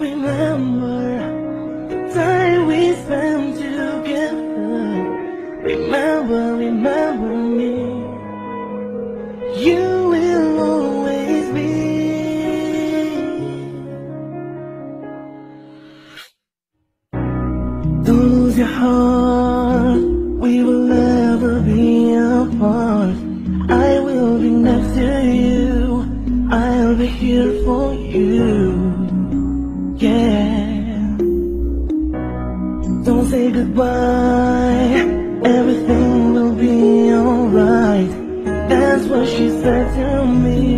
Remember the time we spent together. Remember, remember me. You will always be. Don't lose your heart. We will never be apart. I will be next to you. I'll be here for you. Don't say goodbye. Everything will be alright. That's what she said to me.